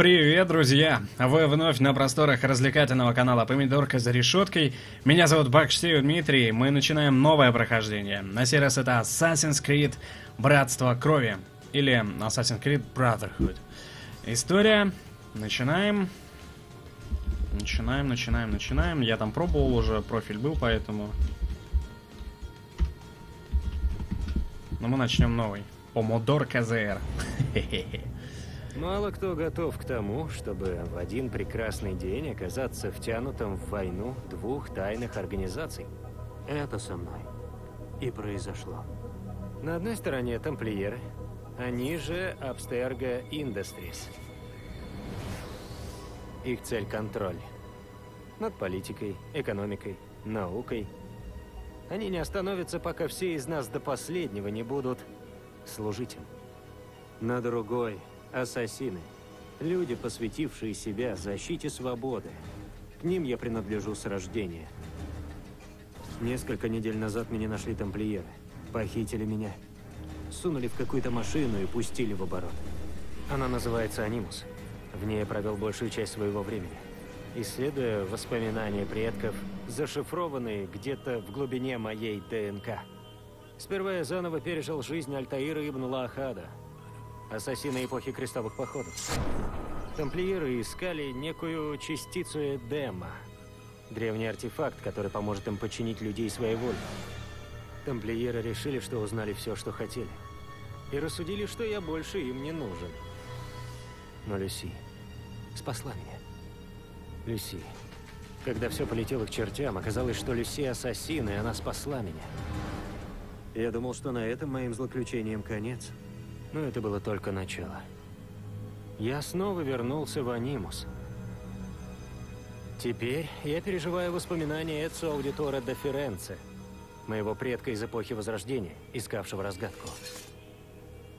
Привет, друзья! Вы вновь на просторах развлекательного канала Помидорка за решеткой. Меня зовут Бакштею Дмитрий. Мы начинаем новое прохождение. На сей раз это Assassin's Creed Братство Крови. Или Assassin's Creed Brotherhood. История. Начинаем. Начинаем, начинаем, начинаем. Я там пробовал уже, профиль был, поэтому... Но мы начнем новый. Помодор КЗР. Хе-хе-хе. Мало кто готов к тому, чтобы в один прекрасный день оказаться втянутым в войну двух тайных организаций. Это со мной и произошло. На одной стороне тамплиеры, они же Abstergo Industries. Их цель – контроль. Над политикой, экономикой, наукой. Они не остановятся, пока все из нас до последнего не будут служить им. На другой Ассасины. Люди, посвятившие себя защите свободы. К ним я принадлежу с рождения. Несколько недель назад меня нашли тамплиеры. Похитили меня. Сунули в какую-то машину и пустили в оборот. Она называется «Анимус». В ней я провел большую часть своего времени. Исследуя воспоминания предков, зашифрованные где-то в глубине моей ДНК. Сперва я заново пережил жизнь Альтаира ибн Лахада, ассасины эпохи крестовых походов. Тамплиеры искали некую частицу Эдема. Древний артефакт, который поможет им подчинить людей своей воле. Тамплиеры решили, что узнали все, что хотели. И рассудили, что я больше им не нужен. Но Люси спасла меня. Люси. Когда все полетело к чертям, оказалось, что Люси ассасин, и она спасла меня. Я думал, что на этом моим злоключением конец. Но это было только начало. Я снова вернулся в Анимус. Теперь я переживаю воспоминания Эцо Аудитора до Ференце, моего предка из эпохи Возрождения, искавшего разгадку.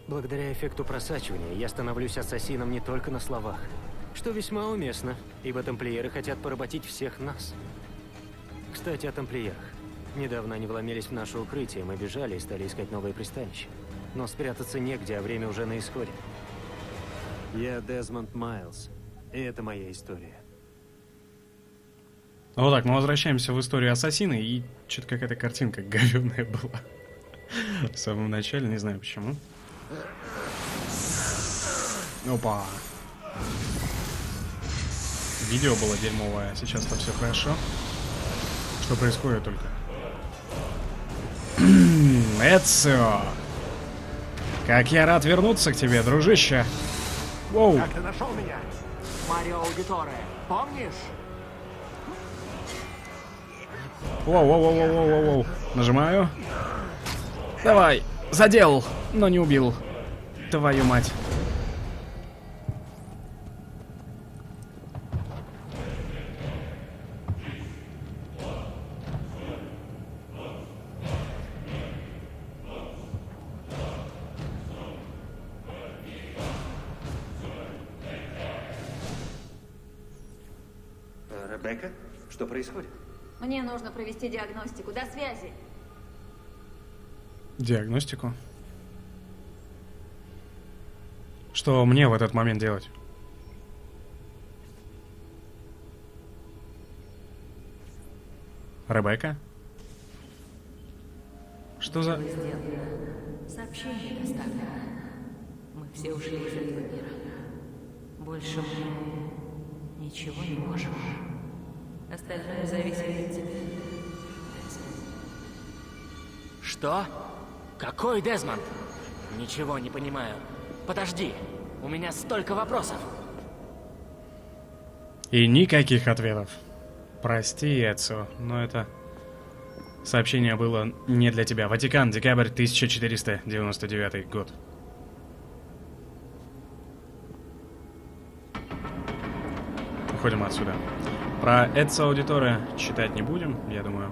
Благодаря эффекту просачивания я становлюсь ассасином не только на словах, что весьма уместно, ибо тамплиеры хотят поработить всех нас. Кстати, о тамплиерах. Недавно они вломились в наше укрытие, мы бежали и стали искать новое пристанище. Но спрятаться негде, а время уже на исходе. Я Дезмонд Майлз, и это моя история. Вот так, мы возвращаемся в историю Ассасина, и что-то какая-то картинка говёная была. В самом начале, не знаю почему. Опа. Видео было дерьмовое, а сейчас-то все хорошо. Что происходит только? Эцио! Как я рад вернуться к тебе, дружище. Воу. Как ты нашел меня? Марио Аудиторе, помнишь? Воу, воу, воу, воу, воу, воу. Нажимаю. Давай. Задел, но не убил. Твою мать. Нужно провести диагностику. До связи. Диагностику? Что мне в этот момент делать? Ребекка? Что за... Сообщение доставлено. Мы все ушли из этого мира. Больше мы ничего не можем. Остальное зависит от тебя. Что? Какой Дезмонд? Ничего не понимаю. Подожди, у меня столько вопросов. И никаких ответов. Прости, Эцио, но это... Сообщение было не для тебя. Ватикан, декабрь 1499 год. Уходим отсюда. Про Эдса аудитория читать не будем, я думаю.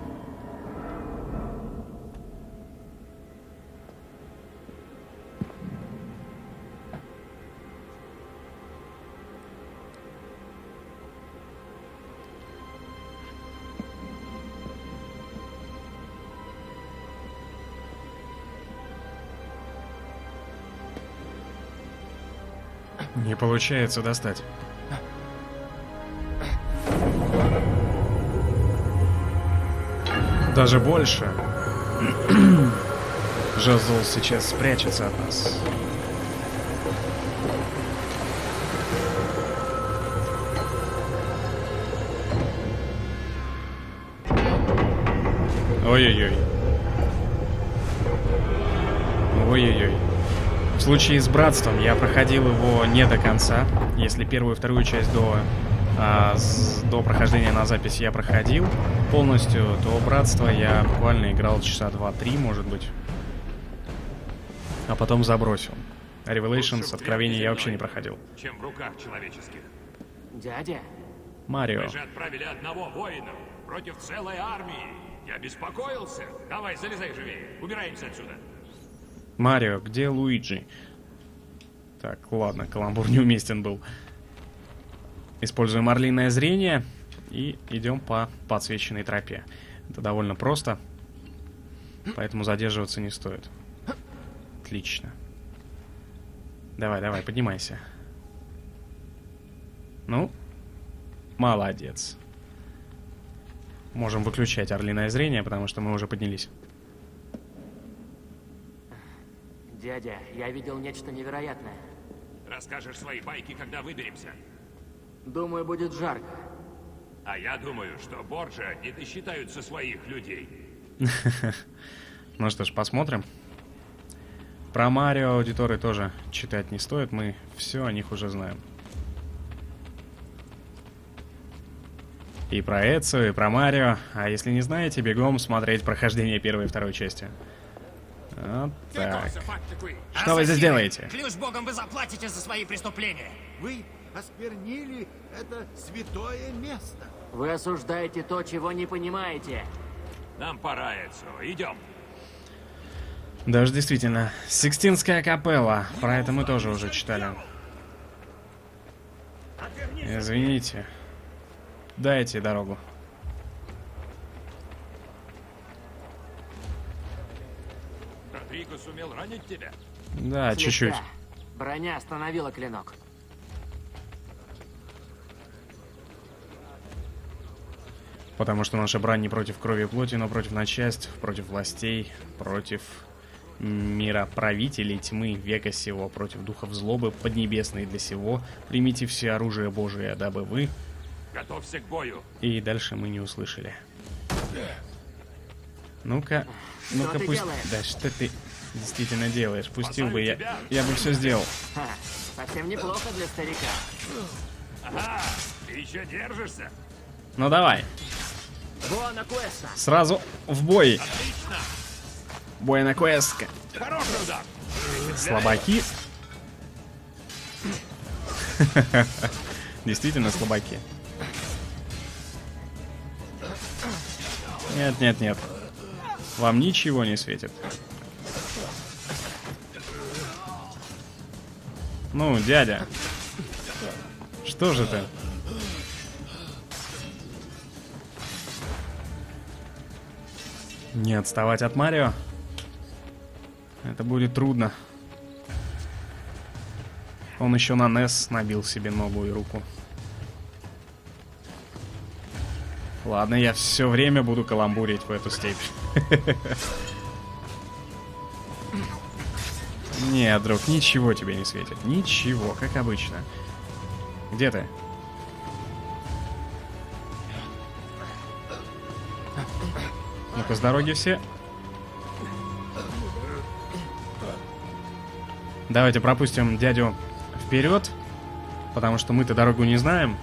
Не получается достать. Даже больше. Жазул сейчас спрячется от нас. Ой-ой-ой. Ой-ой-ой. В случае с братством я проходил его не до конца. Если первую и вторую часть до, а, с, до прохождения на запись я проходил полностью, то братство я буквально играл часа 2-3, может быть. А потом забросил. Revelations, Откровение я вообще не проходил. чем в руках человеческих. Дядя, Марио. Мы же отправили одного воина против целой армии. Я беспокоился. Давай, залезай живее. Убираемся отсюда. Марио, где Луиджи? Так, ладно, каламбур неуместен был. Используем орлиное зрение и идем по подсвеченной тропе. Это довольно просто, поэтому задерживаться не стоит. Отлично. Давай, давай, поднимайся. Ну, молодец. Можем выключать орлиное зрение, потому что мы уже поднялись. дядя, я видел нечто невероятное. Расскажешь свои байки, когда выберемся. Думаю, будет жарко. А я думаю, что Борджа не досчитаются своих людей. Ну что ж, посмотрим. Про Марио аудиторы тоже читать не стоит, мы все о них уже знаем. И про Эцу, и про Марио. А если не знаете, бегом смотреть прохождение первой и второй части. Вот так. Что вы здесь делаете? Клянусь богом, вы заплатите за свои преступления. Вы осквернили это святое место. Вы осуждаете то, чего не понимаете. Нам пора, Эцу. Идем. Даже действительно. Сикстинская капелла. Про это мы тоже уже читали. Извините. Дайте дорогу. Родриго сумел ранить тебя? Да, чуть-чуть. Броня остановила клинок. Потому что наша брань не против крови и плоти, но против начальств, против властей, против мира правителей тьмы века сего, против духов злобы поднебесной для сего. Примите все оружие Божие, дабы вы... Готовься к бою. И дальше мы не услышали. Ну-ка, ну-ка пусть... делаешь? Да что ты действительно делаешь? Пустил бы я... тебя. Я бы все сделал. Ха, совсем неплохо для старика. Ага, ты еще держишься? Ну давай. Сразу в бой. Буэна Куэска. Хороший удар. Слабаки. Действительно слабаки. Нет, нет, нет. Вам ничего не светит. Ну, дядя. Что же ты? Не отставать от Марио. Это будет трудно. Он еще на Нес набил себе ногу и руку. Ладно, я все время буду каламбурить в эту степь. Нет, друг, ничего тебе не светит. Ничего, как обычно. Где ты? Ну-ка, с дороги все. Давайте пропустим дядю вперед, потому что мы-то дорогу не знаем.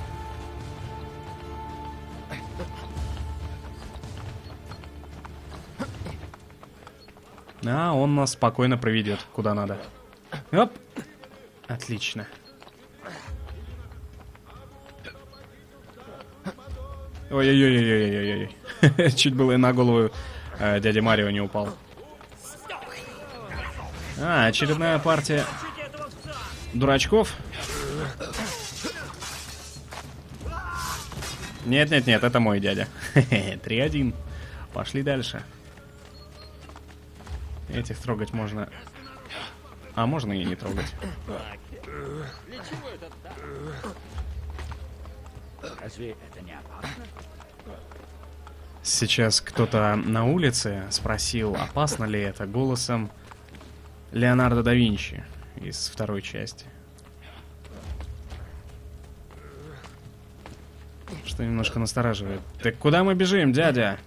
А он нас спокойно проведет, куда надо. Оп! Отлично. Ой-ой-ой-ой-ой-ой-ой. Чуть было и на голову э, дяди Марио не упал. А, очередная партия дурачков. Нет-нет-нет, это мой дядя. 3-1. Пошли дальше. Этих трогать можно... А можно и не трогать. Так? Разве это не опасно? Сейчас кто-то на улице спросил, опасно ли это голосом Леонардо да Винчи из второй части. Что немножко настораживает. Так куда мы бежим, дядя?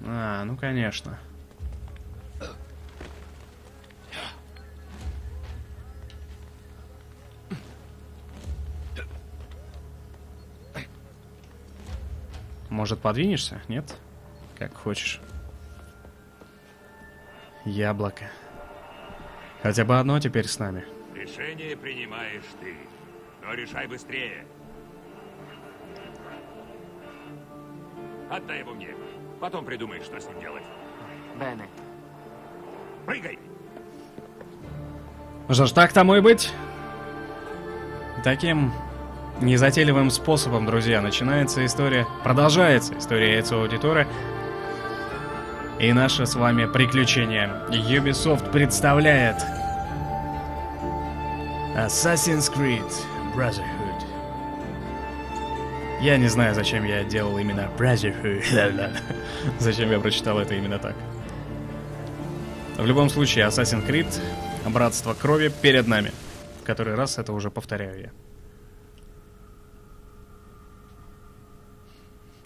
А, ну конечно. Может, подвинешься? Нет? Как хочешь. Яблоко. Хотя бы одно теперь с нами. Решение принимаешь ты. Но решай быстрее. Отдай его мне. Потом придумаешь, что с ним делать. Беннет. Прыгай! Что ж, так тому и быть. Таким незатейливым способом, друзья, начинается история, продолжается история яйцо аудитора и наше с вами приключение. Ubisoft представляет Assassin's Creed Brotherhood. Я не знаю, зачем я делал именно Brotherhood. зачем я прочитал это именно так. В любом случае, Assassin's Creed Братство крови перед нами. В который раз это уже повторяю я.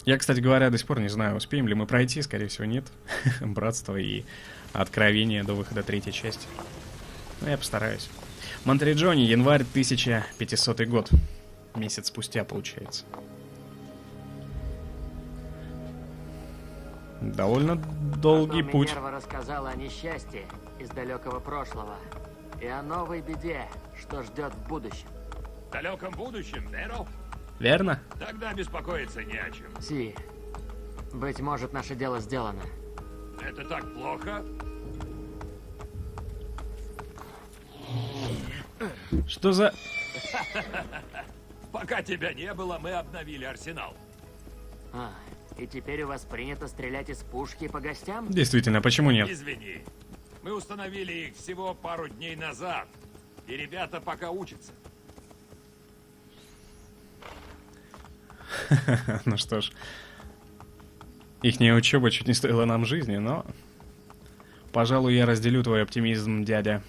Я, кстати говоря, до сих пор не знаю, успеем ли мы пройти, скорее всего, нет. Братство и Откровение до выхода третьей части. Но я постараюсь. Монтреджони, январь 1500 год. Месяц спустя, получается. Довольно долгий Потом путь. Минерва рассказала о несчастье из далекого прошлого и о новой беде, что ждет в будущем. В далеком будущем, Нерл? Верно? Тогда беспокоиться не о чем. Си, быть может, наше дело сделано. Это так плохо? Что за... Пока тебя не было, мы обновили арсенал. А, и теперь у вас принято стрелять из пушки по гостям? Действительно, почему нет? Извини. Мы установили их всего пару дней назад. И ребята пока учатся. ну что ж. Ихняя учеба чуть не стоила нам жизни, но... Пожалуй, я разделю твой оптимизм, дядя.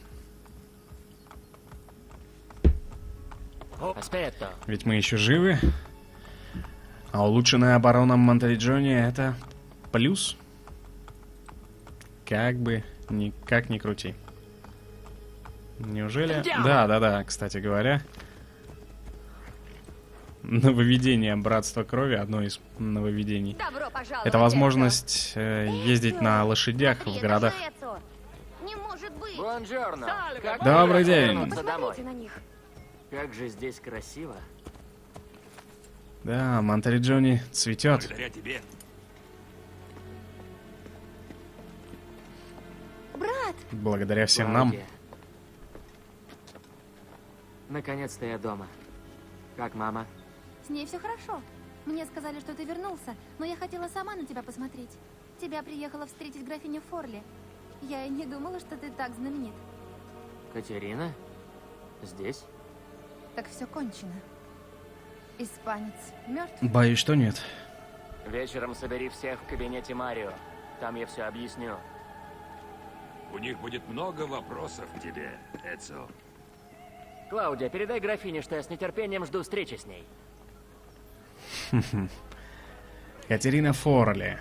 Ведь мы еще живы. А улучшенная оборона Монтеледжони это плюс. Как бы, никак не крути. Неужели... Да, да, да, кстати говоря. Нововведение Братства Крови, одно из нововведений. Это возможность э, ездить на лошадях в городах. Добрый день. Как же здесь красиво. Да, Монтеледжони цветет. Благодаря тебе. Брат! Благодаря всем нам. Наконец-то я дома. Как мама? С ней все хорошо. Мне сказали, что ты вернулся, но я хотела сама на тебя посмотреть. Тебя приехала встретить графиня Форли. Я и не думала, что ты так знаменит. Катерина? Здесь? Так все кончено. Испанец мертв. Боюсь, что нет. Вечером собери всех в кабинете Марио. Там я все объясню. У них будет много вопросов к тебе, Эцио. Клаудия, передай графине, что я с нетерпением жду встречи с ней. Катерина Форли.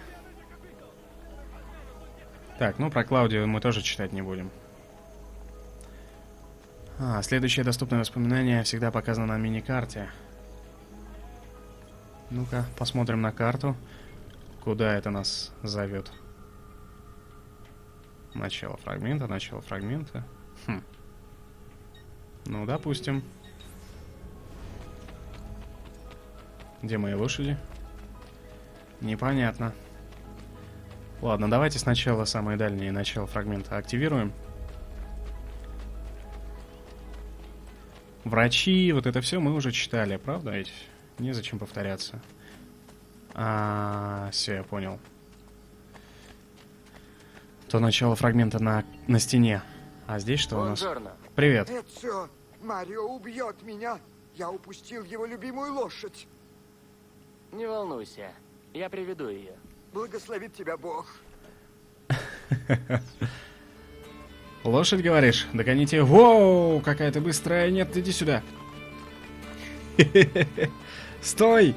Так, ну про Клаудию мы тоже читать не будем. А, следующее доступное воспоминание всегда показано на мини-карте. Ну-ка, посмотрим на карту. Куда это нас зовет? Начало фрагмента, начало фрагмента. Хм. Ну, допустим. Где мои лошади? Непонятно. Ладно, давайте сначала самое дальнее начало фрагмента активируем. Врачи, вот это все мы уже читали, правда ведь? Незачем повторяться. А, все, я понял. То начало фрагмента на, на стене. А здесь что у нас? Бонжорно. Привет. Эцио, Марио убьет меня. Я упустил его любимую лошадь. Не волнуйся, я приведу ее. Благословит тебя Бог. Лошадь, говоришь? Догоните. Воу, какая ты быстрая. Нет, иди сюда. Стой!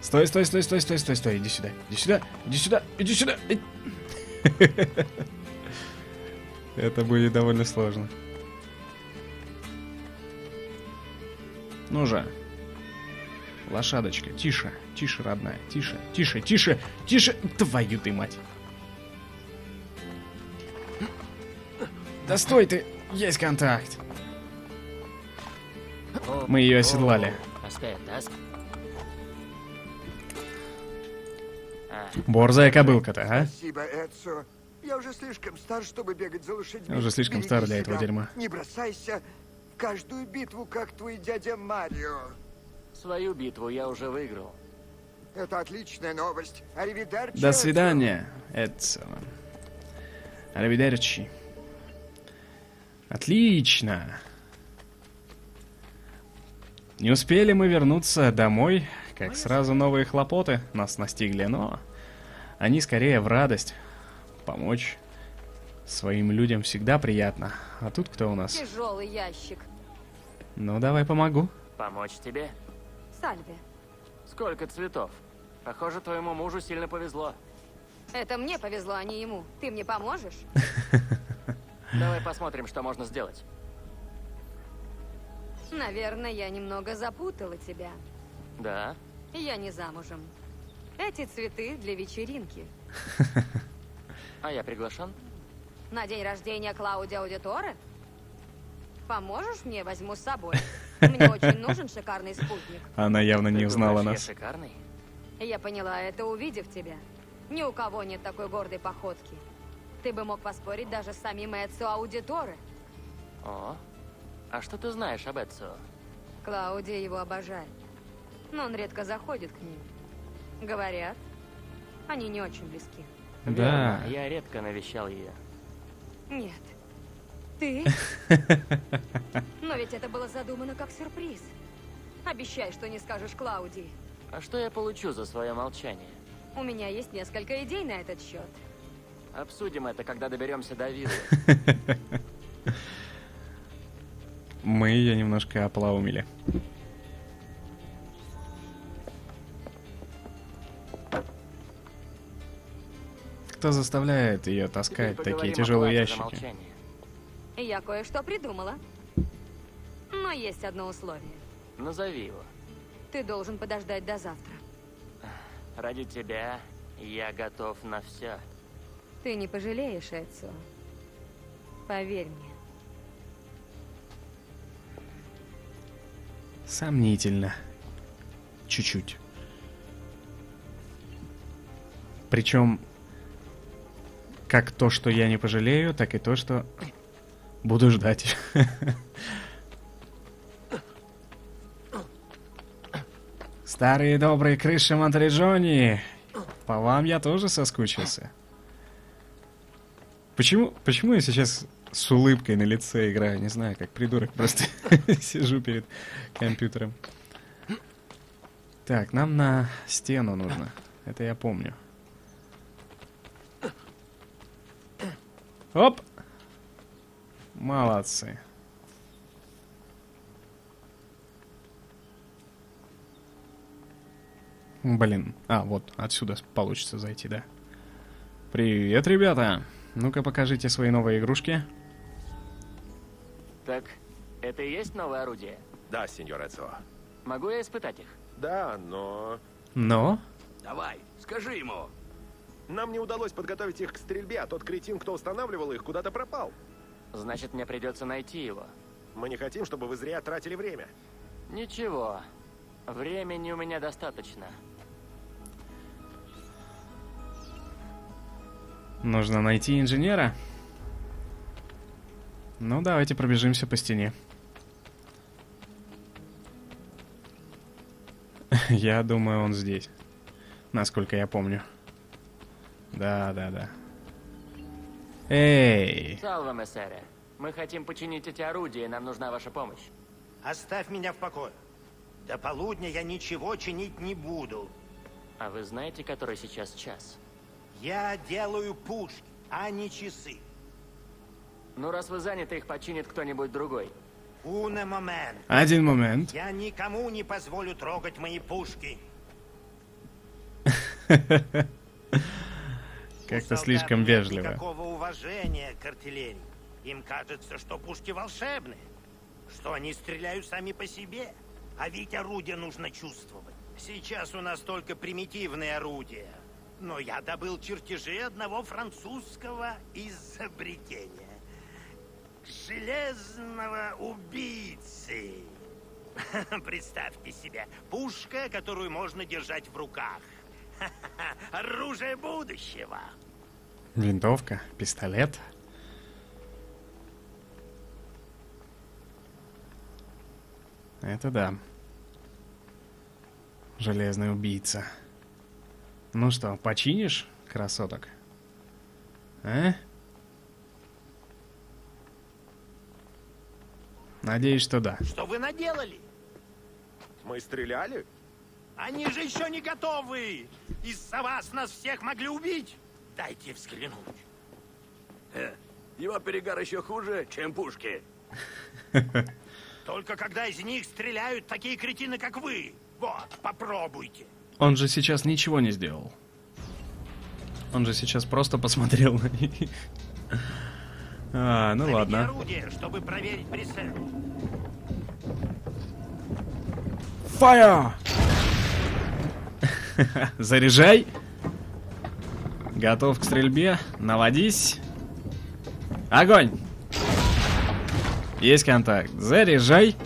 Стой, стой, стой, стой, стой, стой, стой. Иди сюда. Иди сюда. Иди сюда. Иди сюда. Это будет довольно сложно. Ну же. Лошадочка, тише, тише, родная, тише, тише, тише, тише, твою ты мать. Да стой ты, есть контакт. Мы ее оседлали. Борзая кобылка-то, а? Спасибо, Эдсо. Я уже слишком стар, чтобы бегать за лошадьми. Я уже слишком Береги стар для этого себя. дерьма. Не бросайся в каждую битву, как твой дядя Марио. Свою битву я уже выиграл. Это отличная новость. Аривидерчи. До свидания, Эдсо. Аривидерчи. Отлично. Не успели мы вернуться домой, как сразу новые хлопоты нас настигли, но они скорее в радость. Помочь своим людям всегда приятно. А тут кто у нас? Тяжелый ящик. Ну, давай помогу. Помочь тебе? Сальве. Сколько цветов? Похоже, твоему мужу сильно повезло. Это мне повезло, а не ему. Ты мне поможешь? Давай посмотрим, что можно сделать. Наверное, я немного запутала тебя. Да? Я не замужем. Эти цветы для вечеринки. А я приглашен? На день рождения Клаудио Аудиторе? Поможешь мне? Возьму с собой. Мне очень нужен шикарный спутник. Она явно не узнала нас. Я шикарный? Я поняла это, увидев тебя. Ни у кого нет такой гордой походки. Ты бы мог поспорить даже с самим Эцио Аудиторе. О, а что ты знаешь об Эцио? Клаудия его обожает. Но он редко заходит к ним. Говорят, они не очень близки. Да. Верно, я редко навещал ее. Нет. Ты? Но ведь это было задумано как сюрприз. Обещай, что не скажешь Клаудии. А что я получу за свое молчание? У меня есть несколько идей на этот счет. Обсудим это, когда доберемся до виллы. Мы ее немножко оплаумили. Кто заставляет ее таскать такие тяжелые ящики? Я кое-что придумала. Но есть одно условие. Назови его. Ты должен подождать до завтра. Ради тебя я готов на все. Ты не пожалеешь, Эцио. Поверь мне. Сомнительно. Чуть-чуть. Причем, как то, что я не пожалею, так и то, что буду ждать. Старые добрые крыши Монтреджони. По вам я тоже соскучился. Почему, почему я сейчас с улыбкой на лице играю? Не знаю, как придурок просто сижу перед компьютером. Так, нам на стену нужно. Это я помню. Оп! Молодцы. Блин. А, вот, отсюда получится зайти, да. Привет, ребята! Ну-ка покажите свои новые игрушки. Так, это и есть новое орудие? Да, сеньор Эцио. Могу я испытать их? Да, но... Но? Давай, скажи ему. Нам не удалось подготовить их к стрельбе, а тот кретин, кто устанавливал их, куда-то пропал. Значит, мне придется найти его. Мы не хотим, чтобы вы зря тратили время. Ничего. Времени у меня достаточно. Нужно найти инженера. Ну, давайте пробежимся по стене. Я думаю, он здесь. Насколько я помню. Да, да, да. Эй! Салва, мессере. Мы хотим починить эти орудия, и нам нужна ваша помощь. Оставь меня в покое. До полудня я ничего чинить не буду. А вы знаете, который сейчас час? Я делаю пушки, а не часы. Ну, раз вы заняты, их починит кто-нибудь другой. Уна момент. Один момент. Я никому не позволю трогать мои пушки. Как-то слишком вежливо. Никакого уважения к артиллерии. Им кажется, что пушки волшебные, что они стреляют сами по себе. А ведь орудие нужно чувствовать. Сейчас у нас только примитивные орудия. Но я добыл чертежи одного французского изобретения. Железного убийцы. Представьте себе, пушка, которую можно держать в руках. Оружие будущего. Винтовка, пистолет. Это да. Железный убийца. Ну что, починишь, красоток? А? Надеюсь, что да. Что вы наделали? Мы стреляли? Они же еще не готовы! Из-за вас нас всех могли убить! Дайте взглянуть. Э, его перегар еще хуже, чем пушки. Только когда из них стреляют такие кретины, как вы. Вот, попробуйте. Он же сейчас ничего не сделал. Он же сейчас просто посмотрел на них. А, ну ладно. орудие, чтобы проверить прицел. Fire! Заряжай. Готов к стрельбе. Наводись. Огонь! Есть контакт. Заряжай.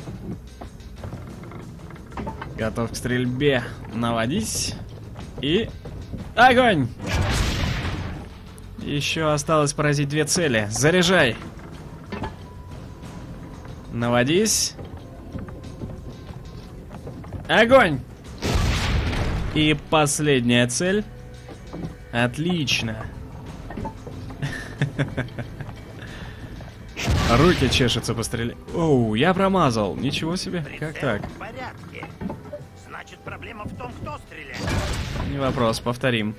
Готов к стрельбе. Наводись. И... Огонь! Еще осталось поразить две цели. Заряжай. Наводись. Огонь! И последняя цель. Отлично. Руки чешутся пострелять. Оу, я промазал. Ничего себе. Как так? В порядке. Значит, проблема в том, кто стреляет. Не вопрос, повторим.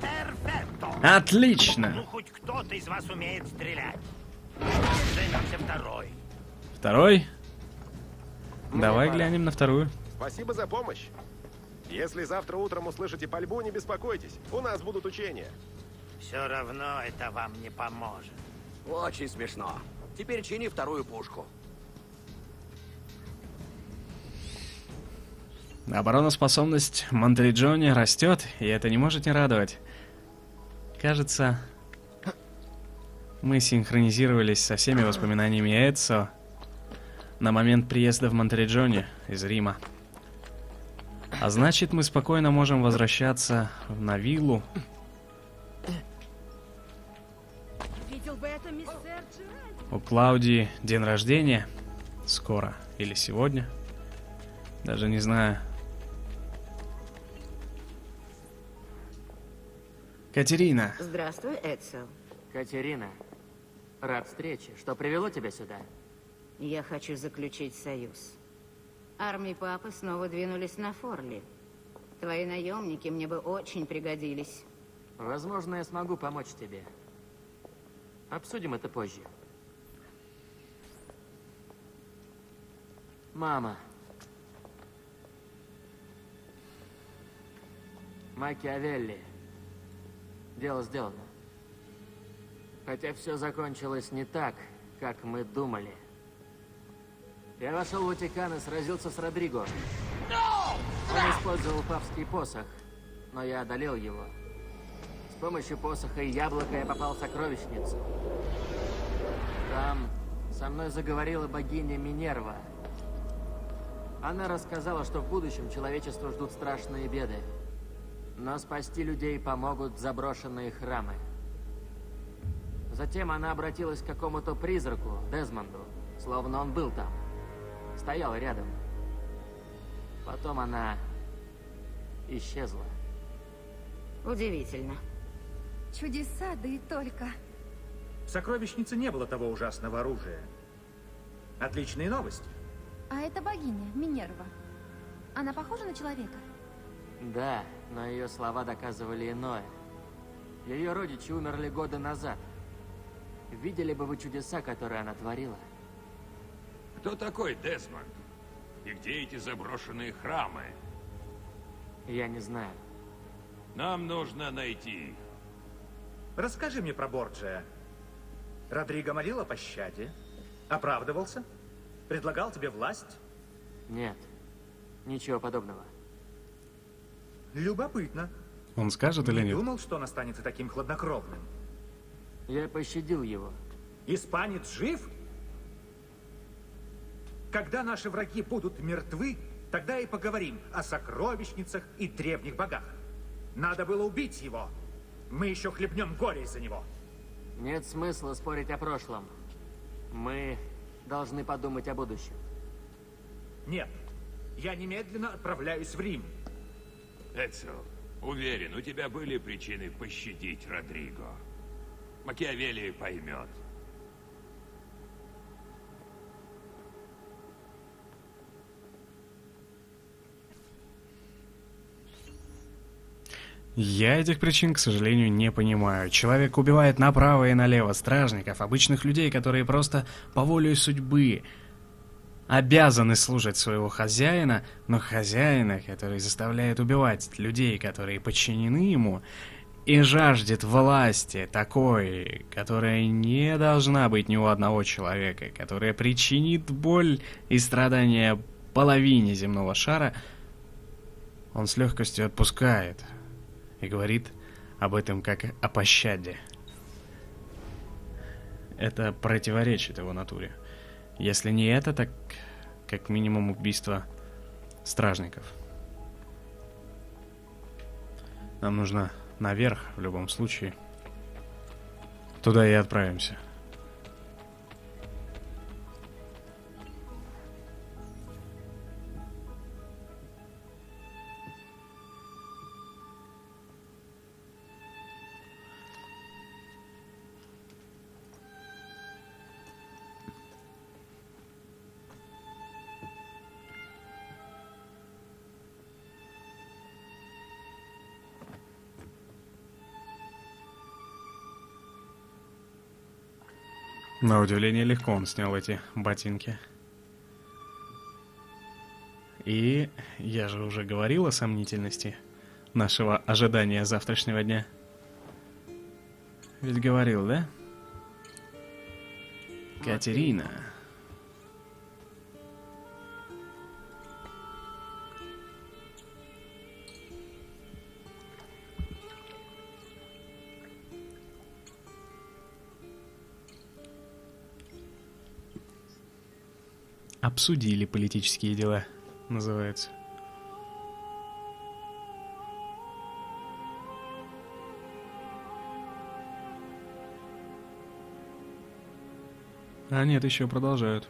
Перфекто. Отлично. Ну, хоть кто-то из вас умеет стрелять. Займемся второй. Второй. Давай глянем на вторую. Спасибо за помощь. Если завтра утром услышите пальбу, не беспокойтесь. У нас будут учения. Все равно это вам не поможет. Очень смешно. Теперь чини вторую пушку. Обороноспособность Монтеледжони растет, и это не может не радовать. Кажется, мы синхронизировались со всеми воспоминаниями Эдсо на момент приезда в Монтеледжоне из Рима. А значит, мы спокойно можем возвращаться на виллу. Видел бы это, мистер Джеральд? У Клаудии день рождения. Скоро. Или сегодня. Даже не знаю. Катерина. Здравствуй, Эдсо. Катерина, рад встрече. Что привело тебя сюда? Я хочу заключить союз. Армии папы снова двинулись на Форли. Твои наемники мне бы очень пригодились. Возможно, я смогу помочь тебе. Обсудим это позже. Мама. Макиавелли. Дело сделано. Хотя все закончилось не так, как мы думали. Я вошел в Ватикан и сразился с Родриго. Он использовал папский посох, но я одолел его. С помощью посоха и яблока я попал в сокровищницу. Там со мной заговорила богиня Минерва. Она рассказала, что в будущем человечество ждут страшные беды. Но спасти людей помогут заброшенные храмы. Затем она обратилась к какому-то призраку, Дезмонду, словно он был там. Стоял рядом. Потом она исчезла. Удивительно. Чудеса, да и только. В сокровищнице не было того ужасного оружия. Отличные новости. А это богиня, Минерва. Она похожа на человека? Да, но ее слова доказывали иное. Ее родичи умерли года назад. Видели бы вы чудеса, которые она творила? Кто такой Десмонд? И где эти заброшенные храмы? Я не знаю. Нам нужно найти их. Расскажи мне про Борджия. Родриго молил о пощаде? Оправдывался? Предлагал тебе власть? Нет, ничего подобного. Любопытно. Он скажет или не нет? думал, что он останется таким хладнокровным. Я пощадил его. Испанец жив? Когда наши враги будут мертвы, тогда и поговорим о сокровищницах и древних богах. Надо было убить его. Мы еще хлебнем горе из-за него. Нет смысла спорить о прошлом. Мы должны подумать о будущем. Нет. Я немедленно отправляюсь в Рим. Эцио, уверен, у тебя были причины пощадить Родриго. Макиавелли поймет. Я этих причин, к сожалению, не понимаю. Человек убивает направо и налево стражников, обычных людей, которые просто по воле судьбы обязаны служить своего хозяина, но хозяина, который заставляет убивать людей, которые подчинены ему, и жаждет власти такой, которая не должна быть ни у одного человека, которая причинит боль и страдания половине земного шара, он с легкостью отпускает и говорит об этом как о пощаде. Это противоречит его натуре. Если не это, так как минимум убийство стражников. Нам нужно наверх в любом случае. Туда и отправимся. На удивление легко он снял эти ботинки. И я же уже говорил о сомнительности нашего ожидания завтрашнего дня. Ведь говорил, да? Катерина. Обсудили политические дела, называется. А нет, еще продолжают.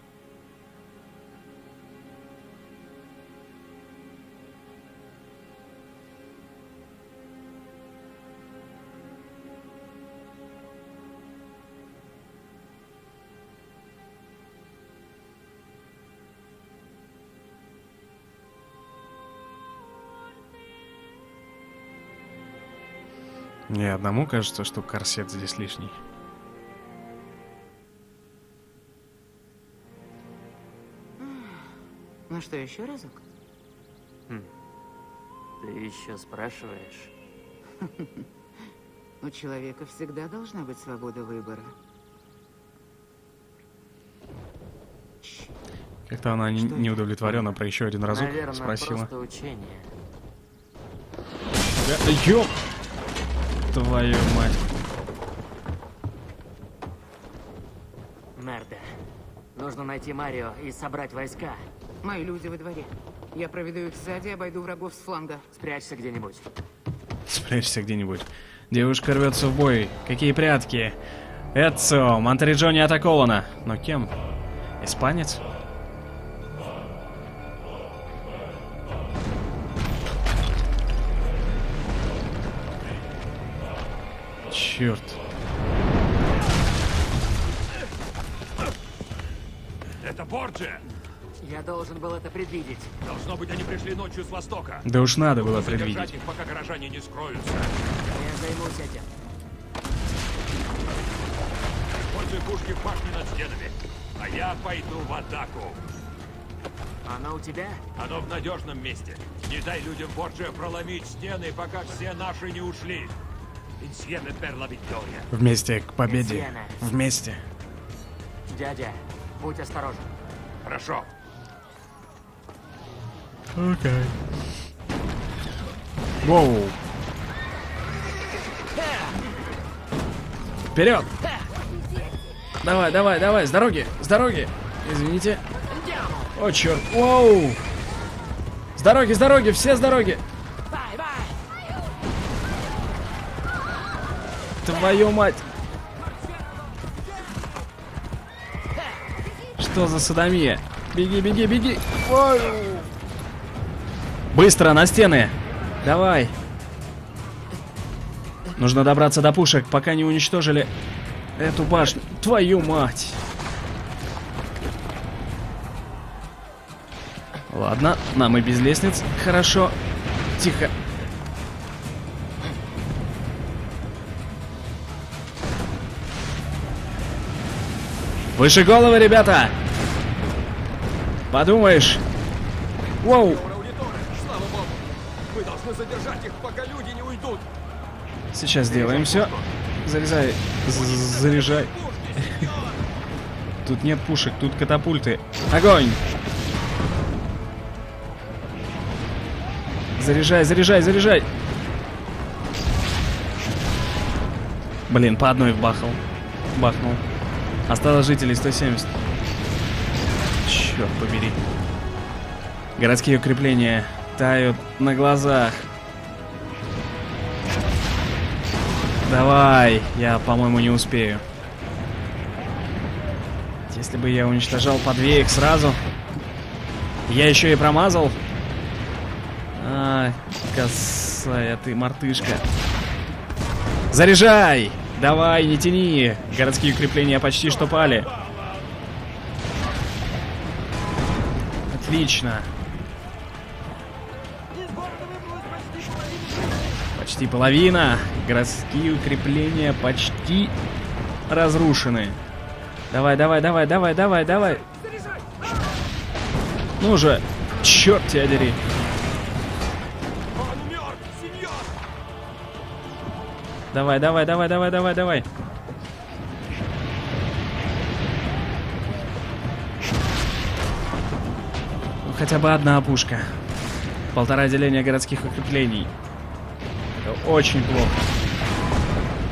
Одному кажется, что корсет здесь лишний. Ну что, еще разок? Хм. Ты еще спрашиваешь? У человека всегда должна быть свобода выбора. Как-то она не, не удовлетворена про еще один разок Наверное, спросила. просто учение. Да, ёп! Твою мать. Мерда. Нужно найти Марио и собрать войска. Мои люди во дворе. Я проведу их сзади обойду врагов с фланга. Спрячься где-нибудь. Спрячься где-нибудь. Девушка рвется в бой. Какие прятки. Эцо, Монтериджони атакована. Но кем? Испанец? Ночью с востока. Да уж надо было предвидеть. их, пока горожане не скроются. Я займусь этим. Используй пушки в башне над стенами. А я пойду в атаку. Оно у тебя? Оно в надежном месте. Не дай людям Форджа проломить стены, пока все наши не ушли. Вместе к победе. Вместе. Дядя, будь осторожен. Хорошо. Окей. Воу. Вперед! Давай, давай, давай, с дороги, с дороги. Извините. О, черт. Воу. С дороги, с дороги, все с дороги. Твою мать. Что за садомия? Беги, беги, беги. Ой. Быстро, на стены. Давай. Нужно добраться до пушек, пока не уничтожили эту башню. Твою мать. Ладно, нам и без лестниц. Хорошо. Тихо. Выше головы, ребята! Подумаешь. Воу! Должны задержать их, пока люди не уйдут. Сейчас сделаем все. Зарезай. З- Заряжай. Тут нет пушек, тут катапульты. Огонь! Заряжай, заряжай, заряжай! Блин, по одной бахал. Бахнул. Осталось жителей 170. Черт побери. Городские укрепления тают на глазах. Давай, я, по-моему, не успею. Если бы я уничтожал по две их сразу. Я еще и промазал. А, косая ты, мартышка. Заряжай! Давай, не тяни! Городские укрепления почти что пали. Отлично. Почти половина. Городские укрепления почти разрушены. Давай, давай, давай, давай, давай, давай. Ну же, черт тебя дери. Давай, давай, давай, давай, давай, давай. Ну, хотя бы одна опушка. Полтора деления городских укреплений. Это очень плохо.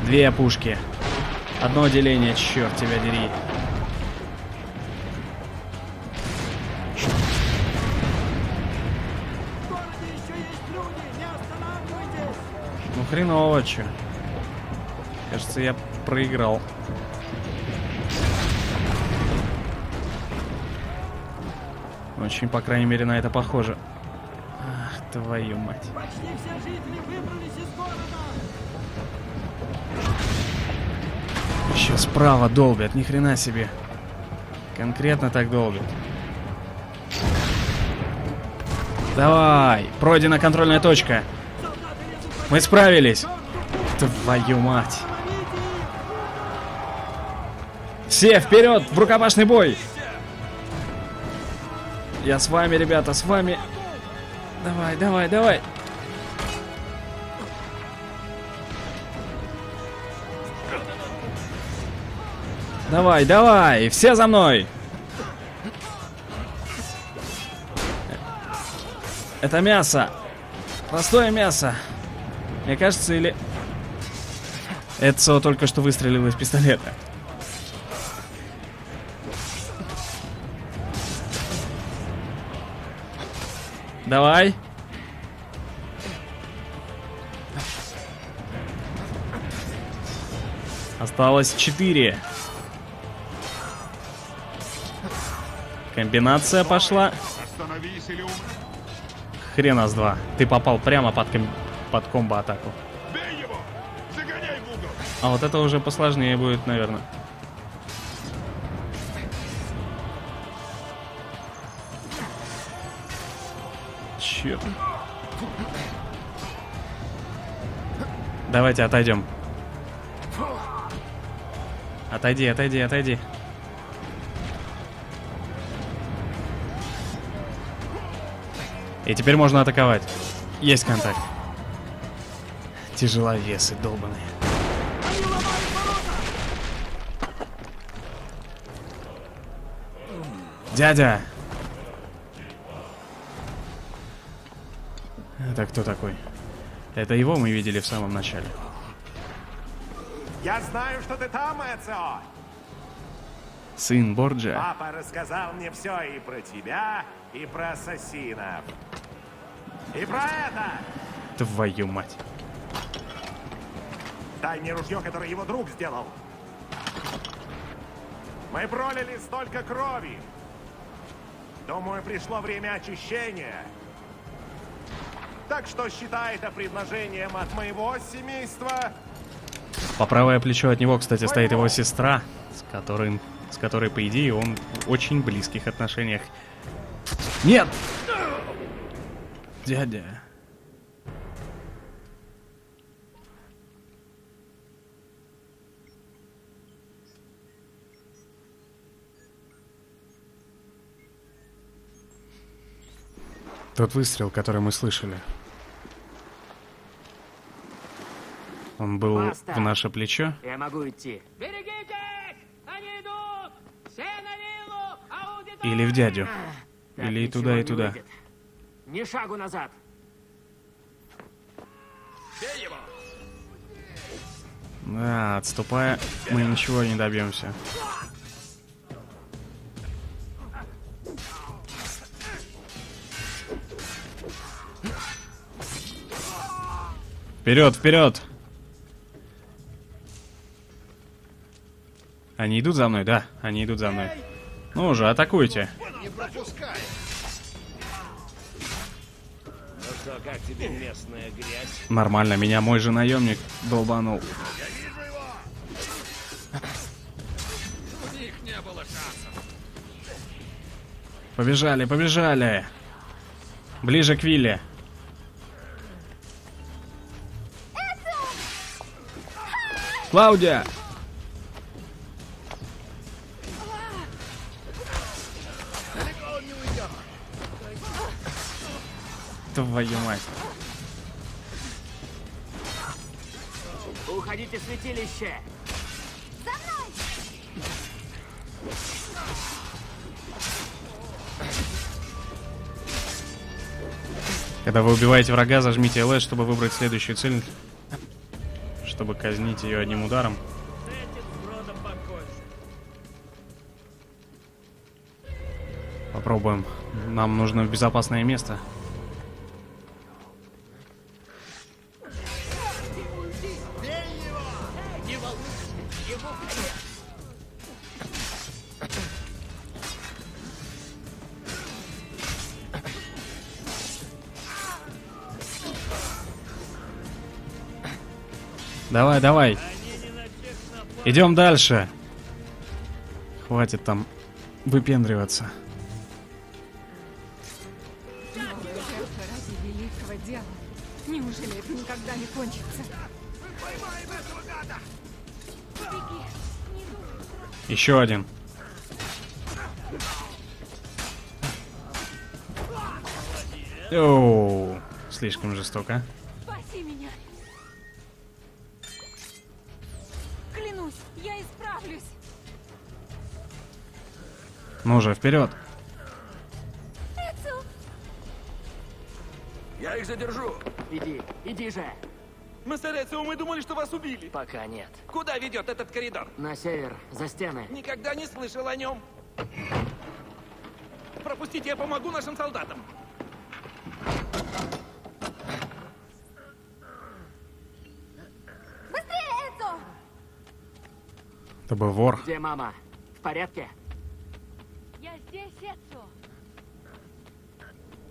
Две опушки. Одно деление, черт тебя дери. Ну хреново, чё. Кажется, я проиграл. Очень, по крайней мере, на это похоже. Твою мать. Почти все жители выбрались из города. Еще справа долбят, ни хрена себе. Конкретно так долбят. Давай, пройдена контрольная точка. Мы справились. Твою мать. Все вперед, в рукопашный бой. Я с вами, ребята, с вами. Давай, давай, давай. Давай, давай, все за мной. Это мясо. Простое мясо. Мне кажется, или... Эдсо только что выстрелил из пистолета. Давай. Осталось 4. Комбинация пошла. Хрена с два. Ты попал прямо под, ком... под комбо-атаку. А вот это уже посложнее будет, наверное. Черт. Давайте отойдем. Отойди, отойди, отойди. И теперь можно атаковать. Есть контакт. Тяжеловесы долбаные. Дядя! Это кто такой? Это его мы видели в самом начале. Я знаю, что ты там, Эцио. Сын Борджа. Папа рассказал мне все и про тебя, и про ассасинов. И про это! Твою мать. Дай мне ружье, которое его друг сделал. Мы пролили столько крови. Думаю, пришло время очищения. Так что считай это предложением от моего семейства. По правое плечо от него, кстати, стоит его сестра, с которым, с которой, по идее, он в очень близких отношениях. Нет! Дядя. Тот выстрел, который мы слышали. Он был Баста. в наше плечо. Я могу идти. Или в дядю. Так Или и туда, и туда. выйдет. Ни шагу назад. Да, отступая, мы ничего не добьемся. Вперед, вперед! Они идут за мной, да? Они идут за мной. Ну уже, атакуйте. Не пропускай. Ну что, как тебе местная грязь? Нормально, меня мой же наемник долбанул. У них не было шансов. Побежали, побежали. Ближе к Вилле. Клаудия! Твою мать. Уходите в святилище. Когда вы убиваете врага, зажмите LS, чтобы выбрать следующую цель, чтобы казнить ее одним ударом. Попробуем. Нам нужно в безопасное место. Давай, давай. Идем дальше. Хватит там выпендриваться. Неужели это никогда не кончится? Еще один. Оу, слишком жестоко. Ну же, вперед. Эцу! Я их задержу. Иди, иди же. Мастер Эцио, мы думали, что вас убили. Пока нет. Куда ведет этот коридор? На север, за стены. Никогда не слышал о нем. Пропустите, я помогу нашим солдатам. Быстрее, Эцу! Это был вор. Где мама? В порядке?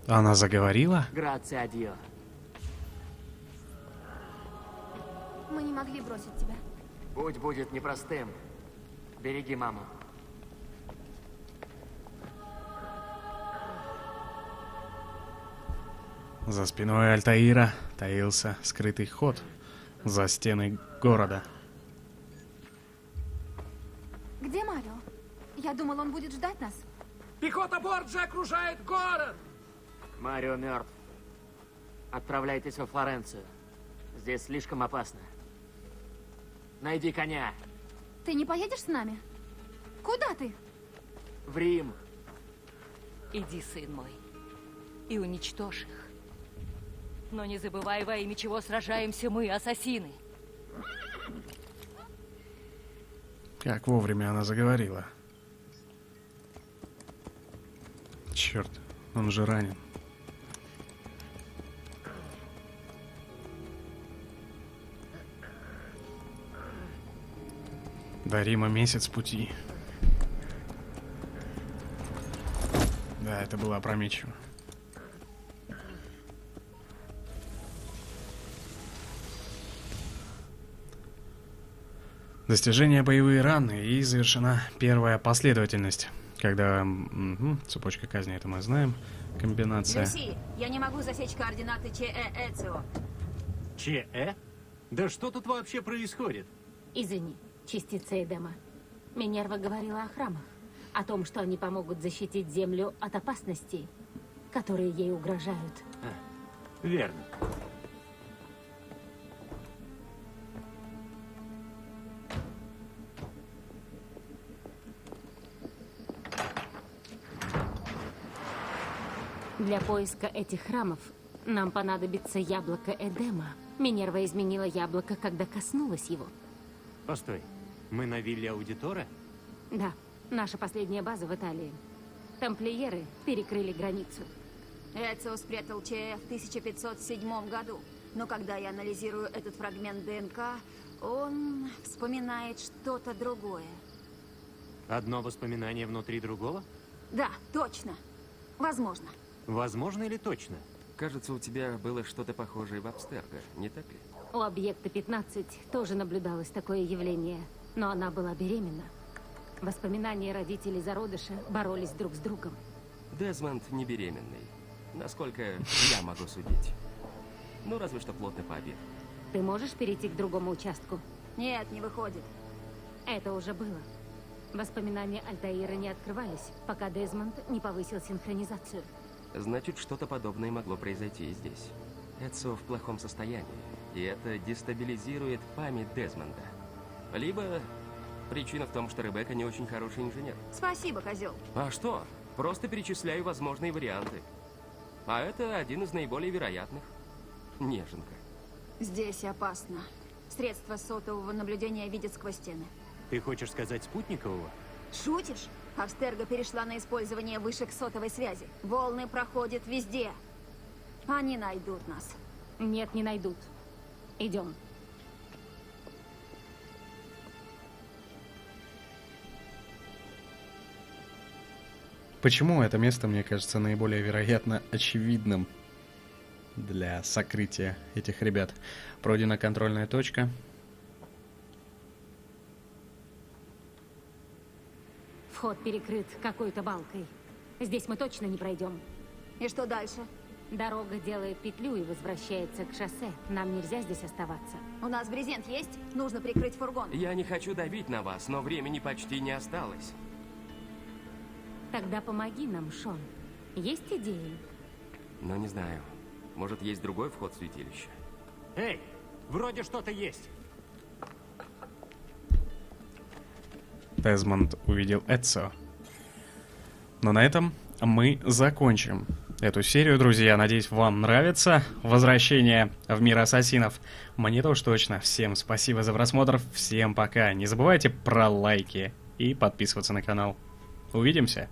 Она заговорила? Мы не могли бросить тебя. Путь будет непростым. Береги маму. За спиной Альтаира таился скрытый ход за стены города. Где Марио? Я думал, он будет ждать нас. Пехота Борджи окружает город! Марио мертв. Отправляйтесь во Флоренцию. Здесь слишком опасно. Найди коня. Ты не поедешь с нами? Куда ты? В Рим. Иди, сын мой, и уничтожь их. Но не забывай, во имя чего сражаемся мы, ассасины. Как вовремя она заговорила. Черт, он же ранен. До Рима месяц пути. Да, это было опрометчиво. Достижение боевые раны и завершена первая последовательность. Когда угу, цепочка казни, это мы знаем. Комбинация. Люси, я не могу засечь координаты ЧЭ Эцио. ЧЭ? Да что тут вообще происходит? Извини, частица Эдема. Минерва говорила о храмах. О том, что они помогут защитить Землю от опасностей, которые ей угрожают. А, верно. Для поиска этих храмов нам понадобится яблоко Эдема. Минерва изменила яблоко, когда коснулась его. Постой, мы на вилле Аудитора? Да, наша последняя база в Италии. Тамплиеры перекрыли границу. Эцио спрятал ЧЭ в 1507 году. Но когда я анализирую этот фрагмент ДНК, он вспоминает что-то другое. Одно воспоминание внутри другого? Да, точно. Возможно. Возможно или точно? Кажется, у тебя было что-то похожее в Абстерго, не так ли? У объекта 15 тоже наблюдалось такое явление, но она была беременна. Воспоминания родителей зародыша боролись друг с другом. Дезмонд не беременный, насколько я могу судить. Ну, разве что плотно пообед. Ты можешь перейти к другому участку? Нет, не выходит. Это уже было. Воспоминания Альтаира не открывались, пока Дезмонд не повысил синхронизацию. Значит, что-то подобное могло произойти и здесь. Эдсо в плохом состоянии, и это дестабилизирует память Дезмонда. Либо причина в том, что Ребекка не очень хороший инженер. Спасибо, козел. А что? Просто перечисляю возможные варианты. А это один из наиболее вероятных. Неженка. Здесь опасно. Средства сотового наблюдения видят сквозь стены. Ты хочешь сказать спутникового? Шутишь? Австерга перешла на использование вышек сотовой связи. Волны проходят везде. Они найдут нас. Нет, не найдут. Идем. Почему это место, мне кажется, наиболее вероятно очевидным для сокрытия этих ребят? Пройдена контрольная точка. Вход перекрыт какой-то балкой. Здесь мы точно не пройдем. И что дальше? Дорога делает петлю и возвращается к шоссе. Нам нельзя здесь оставаться. У нас брезент есть? Нужно прикрыть фургон. Я не хочу давить на вас, но времени почти не осталось. Тогда помоги нам, Шон. Есть идеи? Ну, не знаю. Может, есть другой вход в святилище? Эй, вроде что-то есть. Дезмонд увидел Эдсо. Но на этом мы закончим эту серию, друзья. Надеюсь, вам нравится возвращение в мир ассасинов. Мне-то уж точно. Всем спасибо за просмотр. Всем пока. Не забывайте про лайки и подписываться на канал. Увидимся.